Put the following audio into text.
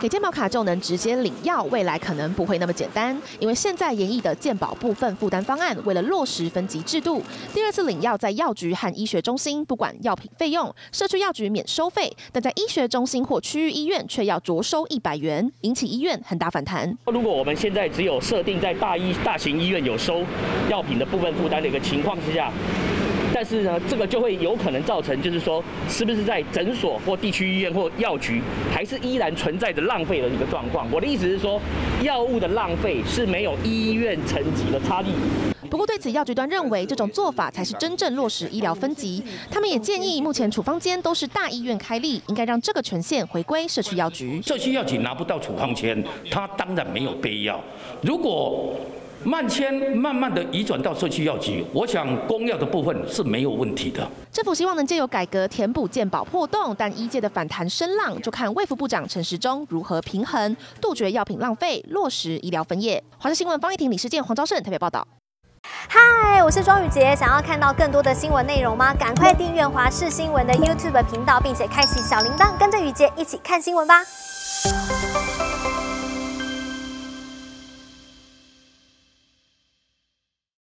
给健保卡就能直接领药，未来可能不会那么简单，因为现在研议的健保部分负担方案，为了落实分级制度，第二次领药在药局和医学中心不管药品费用，社区药局免收费，但在医学中心或区域医院却要着收一百元，引起医院很大反弹。如果我们现在只有设定在大医大型医院有收药品的部分负担的一个情况之下。但是呢，这个就会有可能造成，就是说，是不是在诊所或地区医院或药局，还是依然存在着浪费的一个状况？我的意思是说，药物的浪费是没有医院层级的差异。不过对此，药局端认为这种做法才是真正落实医疗分级。他们也建议，目前处方间都是大医院开立，应该让这个权限回归社区药局。社区药局拿不到处方签，他当然没有备药。如果慢迁慢慢的移转到社区药局，我想公药的部分是没有问题的。政府希望能借由改革填补健保破洞，但医界的反弹声浪就看卫福部长陈时中如何平衡，杜绝药品浪费，落实医疗分业。华视新闻方一婷、李世健、黄昭胜特别报道。嗨，我是庄宇杰，想要看到更多的新闻内容吗？赶快订阅华视新闻的 YouTube 频道，并且开启小铃铛，跟着宇杰一起看新闻吧。